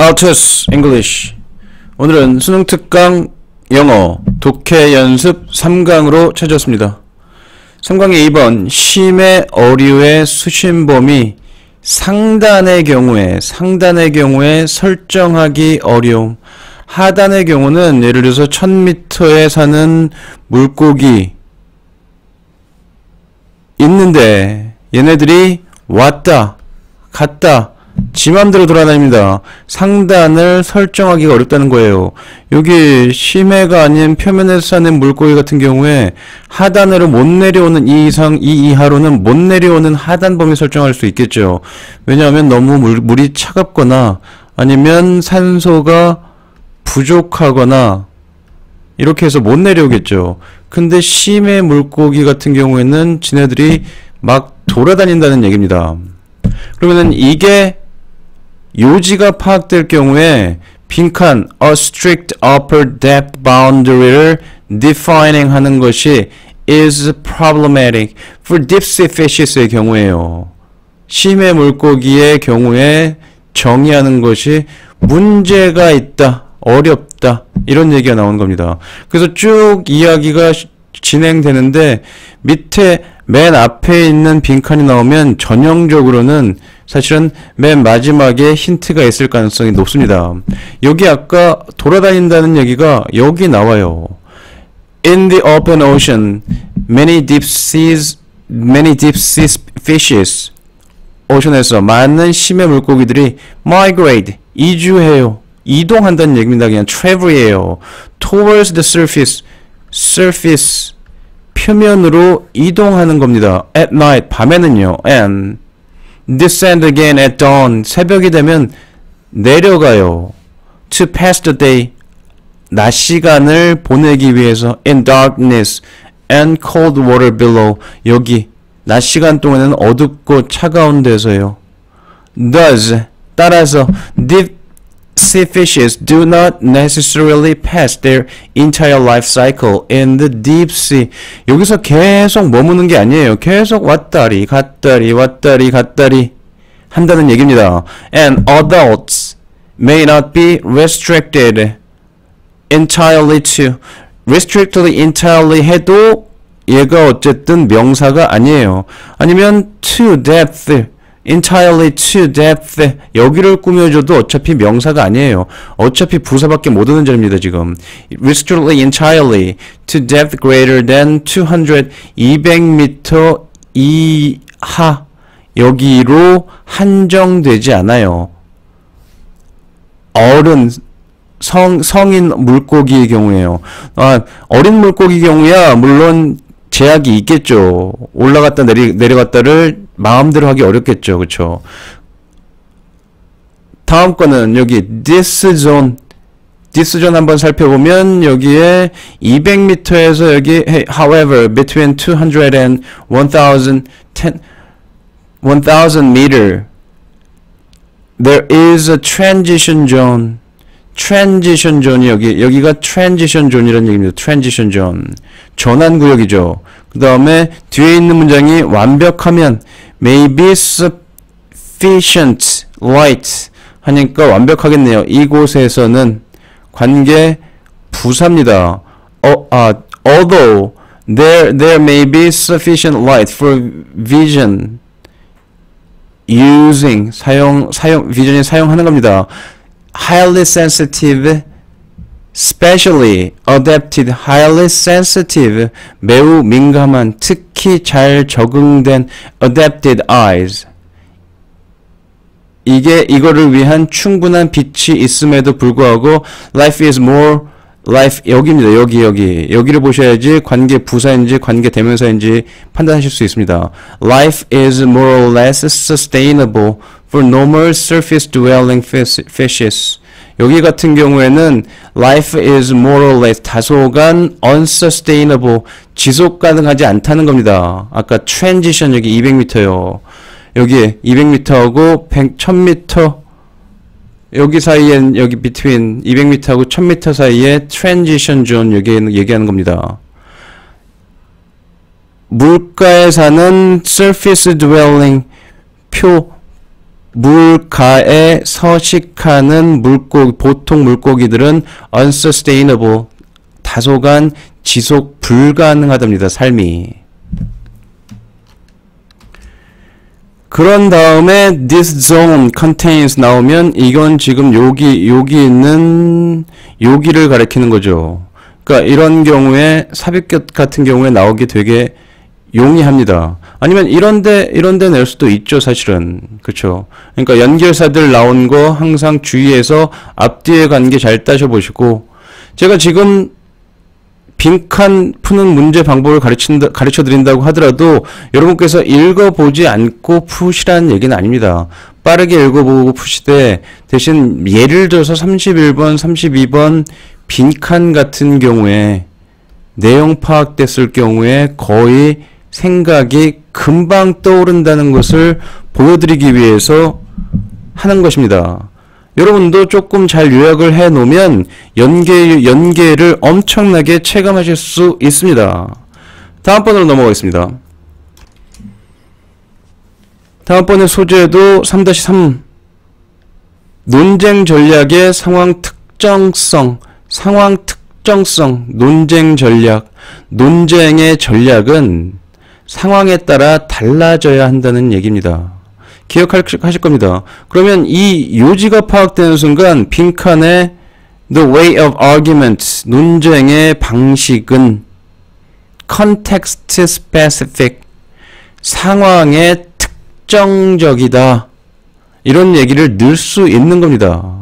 Altus English 오늘은 수능 특강 영어 독해 연습 3강으로 찾았습니다. 3강의 2번 심의 어류의 수신 범위 상단의 경우에 상단의 경우에 설정하기 어려움 하단의 경우는 예를 들어서 1000m에 사는 물고기 있는데 얘네들이 왔다 갔다 지 맘대로 돌아다닙니다. 상단을 설정하기가 어렵다는 거예요. 여기 심해가 아닌 표면에서 사는 물고기 같은 경우에 하단으로 못 내려오는 이 이상 이 이하로는 못 내려오는 하단 범위 설정할 수 있겠죠. 왜냐하면 너무 물, 물이 차갑거나 아니면 산소가 부족하거나 이렇게 해서 못 내려오겠죠. 근데 심해 물고기 같은 경우에는 지네들이 막 돌아다닌다는 얘기입니다. 그러면은 이게 요지가 파악될 경우에 빈칸 a strict upper depth boundary를 defining 하는 것이 is problematic for deep sea fishes의 경우에요. 심해 물고기의 경우에 정의하는 것이 문제가 있다, 어렵다 이런 얘기가 나오는 겁니다. 그래서 쭉 이야기가 진행되는데 밑에 맨 앞에 있는 빈칸이 나오면 전형적으로는 사실은 맨 마지막에 힌트가 있을 가능성이 높습니다. 여기 아까 돌아다닌다는 얘기가 여기 나와요. In the open ocean, many deep seas, many deep sea fishes, 오션에서 많은 심해 물고기들이 migrate, 이주해요. 이동한다는 얘기입니다. 그냥 travel이에요. towards the surface, surface, 표면으로 이동하는 겁니다. at night, 밤에는요. and descend again at dawn. 새벽이 되면 내려가요. to pass the day. 낮 시간을 보내기 위해서 in darkness and cold water below. 여기 낮 시간 동안에는 어둡고 차가운 데서요. Thus, 따라서 deep sea fishes do not necessarily pass their entire life cycle in the deep sea. 여기서 계속 머무는 게 아니에요. 계속 왔다리 갔다리 왔다리 갔다리 한다는 얘기입니다. And adults may not be restricted entirely to restrictedly entirely 해도 얘가 어쨌든 명사가 아니에요. 아니면 to depth entirely to depth 여기를 꾸며줘도 어차피 명사가 아니에요. 어차피 부사밖에 못 오는 절입니다. 지금 restrictedly entirely to depth greater than 200 200m 이하 여기로 한정되지 않아요. 어른 성 성인 물고기의 경우에요. 아, 어린 물고기 경우야 물론 제약이 있겠죠. 올라갔다 내리 내려갔다를 마음대로 하기 어렵겠죠. 그렇죠? 다음 거는 여기 this zone this zone 한번 살펴보면 여기에 200m에서 여기 however between 200 and 1000 10 1000 meter there is a transition zone transition zone이 여기 여기가 transition zone이라는 얘기입니다. transition zone 전환 구역이죠. 그 다음에 뒤에 있는 문장이 완벽하면 may be sufficient light 하니까 완벽하겠네요. 이곳에서는 관계 부사입니다. 어, 아, although there there may be sufficient light for vision using 사용 사용 vision이 사용하는 겁니다. highly sensitive specially adapted highly sensitive 매우 민감한 특히 잘 적응된 adapted eyes 이게 이거를 위한 충분한 빛이 있음에도 불구하고 life is more life 여기입니다. 여기 여기 여기를 보셔야지 관계 부사인지 관계 대명사인지 판단하실 수 있습니다. Life is more or less sustainable for normal surface dwelling fishes. 여기 같은 경우에는 life is more or less 다소간 unsustainable 지속 가능하지 않다는 겁니다. 아까 transition 여기 200m요. 여기 200m하고 100, 1000m 여기 사이엔 여기 between 200m하고 1000m 사이에 transition zone 여기 얘기하는 겁니다. 물가에 사는 surface dwelling 표 물가에 서식하는 물고기, 보통 물고기들은 unsustainable, 다소간 지속 불가능하답니다, 삶이. 그런 다음에 this zone contains 나오면 이건 지금 여기 여기 있는 여기를 가리키는 거죠. 그러니까 이런 경우에 삽입격 같은 경우에 나오기 되게 용이합니다. 아니면 이런데 이런데 낼 수도 있죠, 사실은. 그렇죠. 그러니까 연결사들 나온 거 항상 주의해서 앞뒤에 관계 잘 따져 보시고 제가 지금 빈칸 푸는 문제 방법을 가르친다, 가르쳐 드린다고 하더라도 여러분께서 읽어보지 않고 푸시라는 얘기는 아닙니다. 빠르게 읽어보고 푸시되 대신 예를 들어서 31번, 32번 빈칸 같은 경우에 내용 파악됐을 경우에 거의 생각이 금방 떠오른다는 것을 보여드리기 위해서 하는 것입니다. 여러분도 조금 잘 요약을 해 놓으면 연계, 연계를 엄청나게 체감하실 수 있습니다. 다음번으로 넘어가겠습니다. 다음번의 소재도 3-3 논쟁 전략의 상황 특정성, 상황 특정성, 논쟁 전략, 논쟁의 전략은 상황에 따라 달라져야 한다는 얘기입니다. 기억하실 겁니다. 그러면 이 요지가 파악되는 순간 빈칸에 the way of argument 논쟁의 방식은 context specific 상황에 특정적이다. 이런 얘기를 넣을 수 있는 겁니다.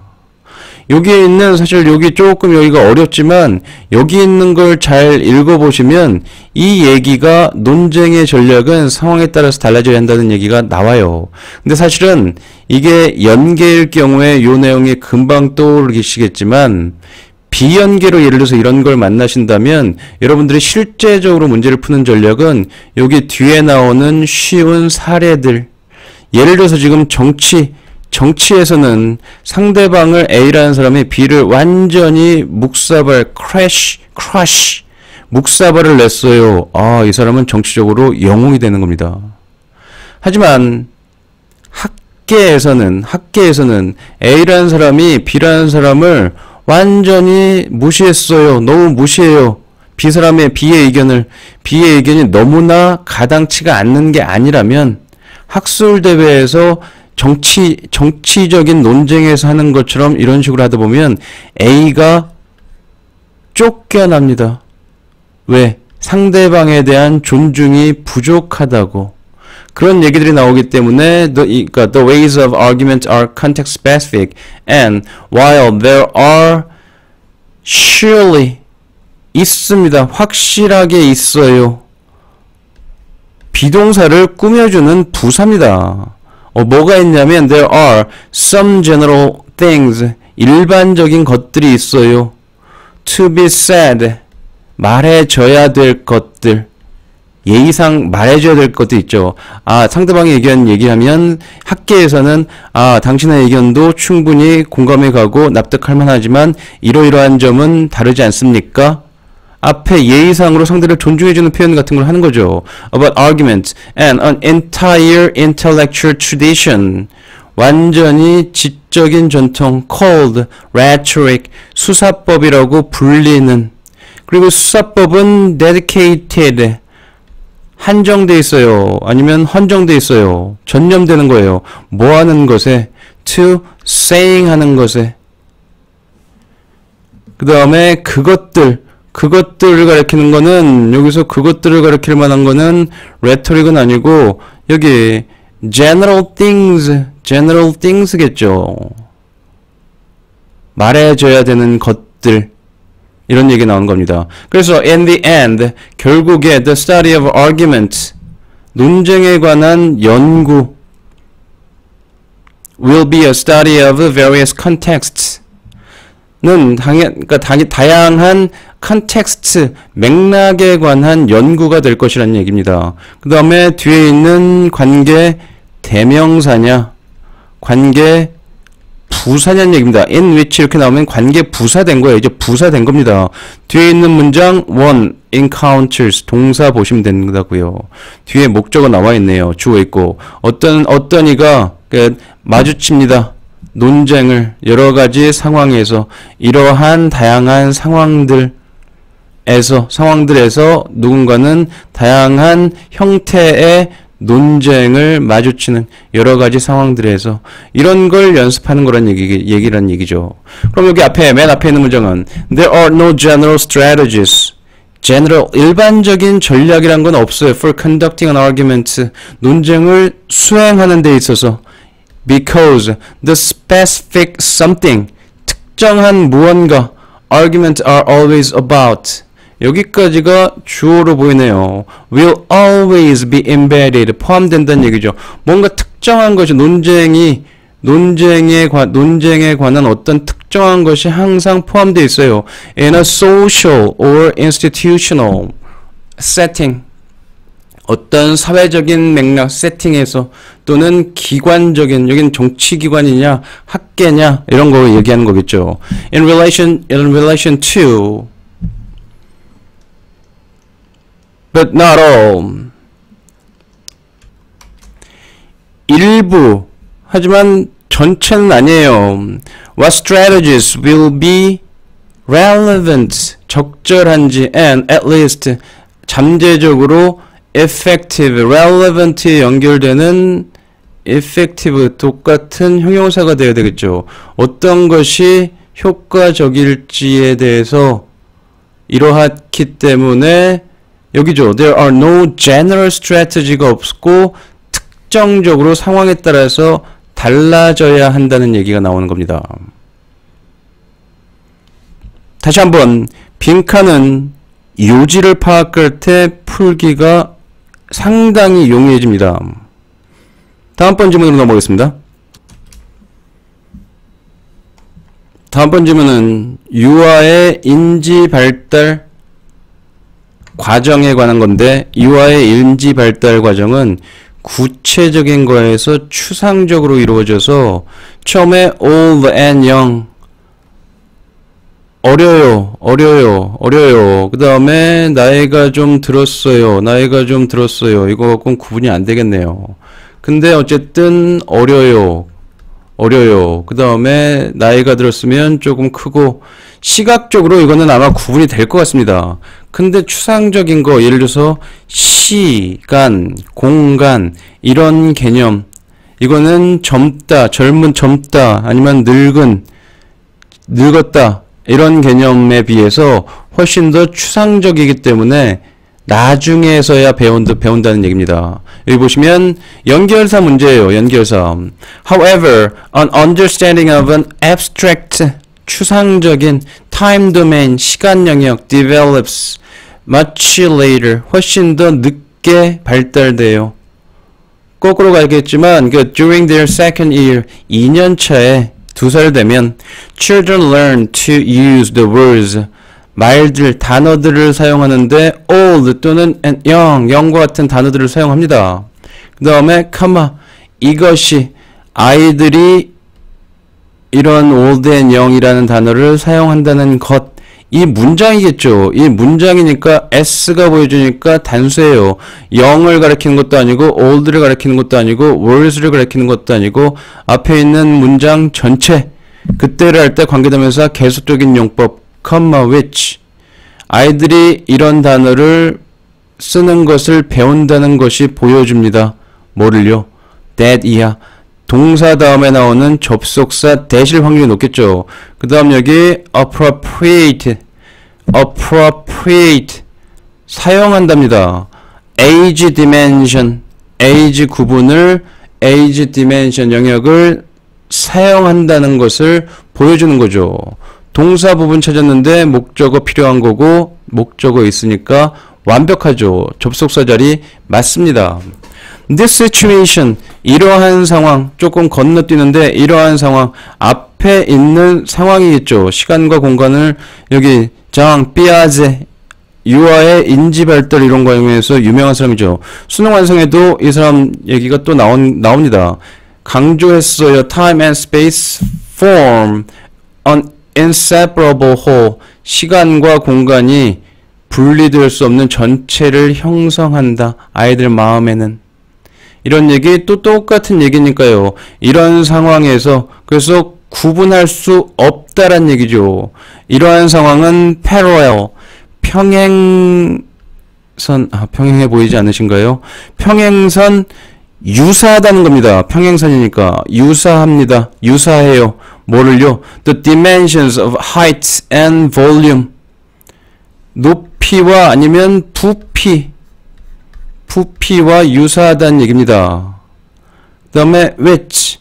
여기에 있는 사실 여기 조금 여기가 어렵지만 여기 있는 걸 잘 읽어보시면 이 얘기가 논쟁의 전략은 상황에 따라서 달라져야 한다는 얘기가 나와요. 근데 사실은 이게 연계일 경우에 요 내용이 금방 떠오르시겠지만 비연계로 예를 들어서 이런 걸 만나신다면 여러분들이 실제적으로 문제를 푸는 전략은 여기 뒤에 나오는 쉬운 사례들 예를 들어서 지금 정치 정치에서는 상대방을 A라는 사람이 B를 완전히 묵사발, crash, crush, 묵사발을 냈어요. 아, 이 사람은 정치적으로 영웅이 되는 겁니다. 하지만 학계에서는, 학계에서는 A라는 사람이 B라는 사람을 완전히 무시했어요. 너무 무시해요. B 사람의 B의 의견을, B의 의견이 너무나 가당치가 않는 게 아니라면 학술 대회에서 정치 정치적인 논쟁에서 하는 것처럼 이런 식으로 하다 보면 A가 쫓겨납니다. 왜? 상대방에 대한 존중이 부족하다고. 그런 얘기들이 나오기 때문에 the, 그러니까 the ways of argument are context specific and while there are surely 있습니다. 확실하게 있어요. 비동사를 꾸며주는 부사입니다. 어, 뭐가 있냐면 there are some general things 일반적인 것들이 있어요. to be said 말해줘야 될 것들 예의상 말해줘야 될 것도 있죠. 아 상대방의 의견 얘기하면 학계에서는 아 당신의 의견도 충분히 공감해 가고 납득할 만하지만 이러이러한 점은 다르지 않습니까? 앞에 예의상으로 상대를 존중해주는 표현 같은 걸 하는 거죠. About argument and an entire intellectual tradition. 완전히 지적인 전통, called, rhetoric, 수사법이라고 불리는. 그리고 수사법은 dedicated, 한정돼 있어요. 아니면 헌정돼 있어요. 전념되는 거예요. 뭐 하는 것에, to saying 하는 것에. 그 다음에 그것들, 그것들을 가리키는 거는 여기서 그것들을 가리킬 만한 거는 rhetoric은 아니고 여기 general things, general things겠죠. 말해줘야 되는 것들 이런 얘기 나온 겁니다. 그래서 in the end 결국에 the study of argument 논쟁에 관한 연구 will be a study of various contexts 는 당연, 그러니까 다양한 컨텍스트, 맥락에 관한 연구가 될 것이라는 얘기입니다. 그 다음에 뒤에 있는 관계 대명사냐, 관계 부사냐는 얘기입니다. in which 이렇게 나오면 관계 부사된 거예요. 이제 부사된 겁니다. 뒤에 있는 문장 one encounters 동사 보시면 된다고요. 뒤에 목적어 나와 있네요. 주어 있고 어떤 어떤 이가 그 마주칩니다. 논쟁을 여러 가지 상황에서 이러한 다양한 상황들 에서 상황들에서 누군가는 다양한 형태의 논쟁을 마주치는 여러 가지 상황들에서 이런 걸 연습하는 거란 얘기, 얘기란 얘기죠. 그럼 여기 앞에, 맨 앞에 있는 문장은 There are no general strategies. general, 일반적인 전략이란 건 없어요. For conducting an argument. 논쟁을 수행하는 데 있어서 because the specific something 특정한 무언가 argument are always about 여기까지가 주어로 보이네요. will always be embedded 포함된다는 얘기죠. 뭔가 특정한 것이 논쟁이 논쟁에 관 논쟁에 관한 어떤 특정한 것이 항상 포함되어 있어요. in a social or institutional setting 어떤 사회적인 맥락 세팅에서 또는 기관적인 여기는 정치기관이냐 학계냐 이런 거 얘기하는 거겠죠. In relation in relation to but not all 일부 하지만 전체는 아니에요. What strategies will be relevant 적절한지 and at least 잠재적으로 effective, relevant에 연결되는 effective 똑같은 형용사가 되어야 되겠죠. 어떤 것이 효과적일지에 대해서 이러하기 때문에 여기죠. There are no general strategy가 없고 특정적으로 상황에 따라서 달라져야 한다는 얘기가 나오는 겁니다. 다시 한번 빈칸은 요지를 파악할 때 풀기가 상당히 용이해집니다. 다음번 질문으로 넘어가겠습니다. 다음번 질문은 유아의 인지 발달 과정에 관한 건데 유아의 인지 발달 과정은 구체적인 거에서 추상적으로 이루어져서 처음에 old and young 어려요, 어려요, 어려요. 그 다음에 나이가 좀 들었어요, 나이가 좀 들었어요. 이거 갖고는 구분이 안 되겠네요. 근데 어쨌든 어려요, 어려요. 그 다음에 나이가 들었으면 조금 크고 시각적으로 이거는 아마 구분이 될 것 같습니다. 근데 추상적인 거 예를 들어서 시간, 공간 이런 개념 이거는 젊다, 젊은 젊다 아니면 늙은 늙었다 이런 개념에 비해서 훨씬 더 추상적이기 때문에 나중에서야 배운다, 배운다는 얘기입니다. 여기 보시면 연결사 문제예요. 연결사. However, an understanding of an abstract 추상적인 time domain 시간 영역 develops much later 훨씬 더 늦게 발달돼요. 거꾸로 가겠지만 그 during their second year 2년 차에 두 살 되면 children learn to use the words 말들 단어들을 사용하는데 old 또는 young 영과 같은 단어들을 사용합니다. 그 다음에 comma 이것이 아이들이 이런 old and young이라는 단어를 사용한다는 것. 이 문장이겠죠. 이 문장이니까 s가 보여주니까 단수예요. 영을 가리키는 것도 아니고 old를 가리키는 것도 아니고 words를 가리키는 것도 아니고 앞에 있는 문장 전체 그때를 할 때 관계대명사 계속적인 용법 comma which 아이들이 이런 단어를 쓰는 것을 배운다는 것이 보여줍니다. 뭐를요? that이야. 동사 다음에 나오는 접속사 대실 확률이 높겠죠. 그 다음 여기 appropriate, appropriate 사용한답니다. age dimension, age 구분을 age dimension 영역을 사용한다는 것을 보여주는 거죠. 동사 부분 찾았는데 목적어 필요한 거고 목적어 있으니까 완벽하죠. 접속사 자리 맞습니다. This situation 이러한 상황 조금 건너뛰는데 이러한 상황 앞에 있는 상황이겠죠. 시간과 공간을 여기 장 삐아제 유아의 인지 발달 이런 거에 의해서 유명한 사람이죠. 수능 완성에도 이 사람 얘기가 또 나온 나옵니다. 강조했어요. Time and space form an inseparable whole. 시간과 공간이 분리될 수 없는 전체를 형성한다. 아이들 마음에는 이런 얘기 또 똑같은 얘기니까요. 이런 상황에서 그래서 구분할 수 없다란 얘기죠. 이러한 상황은 parallel 평행선 아 평행해 보이지 않으신가요? 평행선 유사하다는 겁니다. 평행선이니까 유사합니다. 유사해요. 뭐를요? The dimensions of height and volume 높이와 아니면 부피 부피와 유사하다는 얘기입니다. 그 다음에 which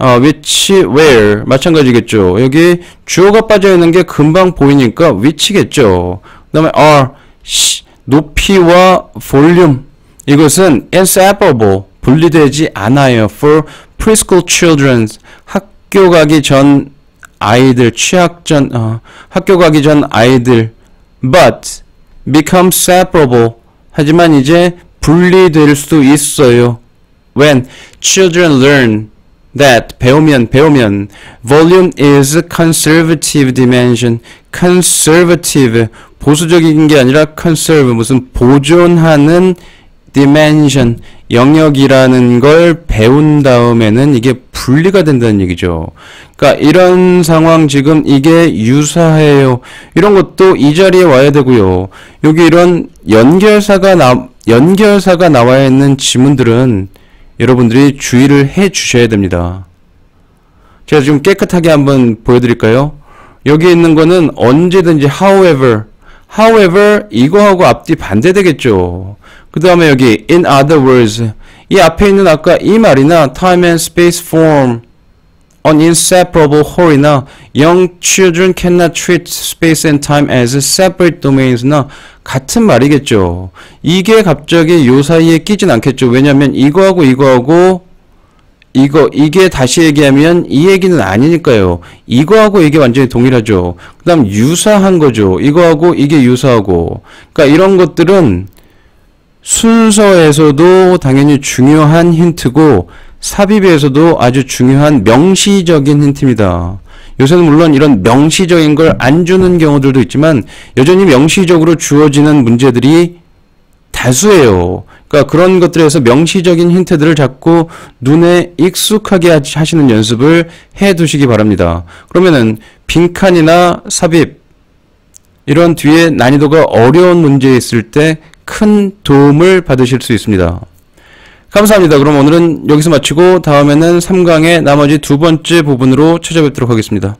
아, which, where 마찬가지겠죠. 여기 주어가 빠져 있는 게 금방 보이니까 which겠죠. 그 다음에 are 시, 높이와 volume 이것은 inseparable 분리되지 않아요. for preschool children 학교 가기 전 아이들 취학 전 어, 학교 가기 전 아이들 but become separable 하지만 이제 분리될 수 있어요. when children learn that 배우면 배우면 volume is conservative dimension conservative 보수적인 게 아니라 conserve 무슨 보존하는 dimension 영역이라는 걸 배운 다음에는 이게 분리가 된다는 얘기죠. 그러니까 이런 상황 지금 이게 유사해요. 이런 것도 이 자리에 와야 되고요. 여기 이런 연결사가 나 연결사가 나와 있는 지문들은 여러분들이 주의를 해 주셔야 됩니다. 제가 지금 깨끗하게 한번 보여드릴까요? 여기 있는 거는 언제든지 however, however 이거하고 앞뒤 반대되겠죠. 그 다음에 여기 in other words 이 앞에 있는 아까 이 말이나 time and space form an inseparable whole이나 young children cannot treat space and time as separate domains나 같은 말이겠죠. 이게 갑자기 요 사이에 끼진 않겠죠. 왜냐면 이거하고 이거하고 이거 이게 다시 얘기하면 이 얘기는 아니니까요. 이거하고 이게 완전히 동일하죠. 그다음 유사한 거죠. 이거하고 이게 유사하고. 그러니까 이런 것들은 순서에서도 당연히 중요한 힌트고 삽입에서도 아주 중요한 명시적인 힌트입니다. 요새는 물론 이런 명시적인 걸 안 주는 경우들도 있지만 여전히 명시적으로 주어지는 문제들이 다수예요. 그러니까 그런 것들에서 명시적인 힌트들을 자꾸 눈에 익숙하게 하시는 연습을 해 두시기 바랍니다. 그러면은 빈칸이나 삽입 이런 뒤에 난이도가 어려운 문제 있을 때 큰 도움을 받으실 수 있습니다. 감사합니다. 그럼 오늘은 여기서 마치고 다음에는 3강의 나머지 두 번째 부분으로 찾아뵙도록 하겠습니다.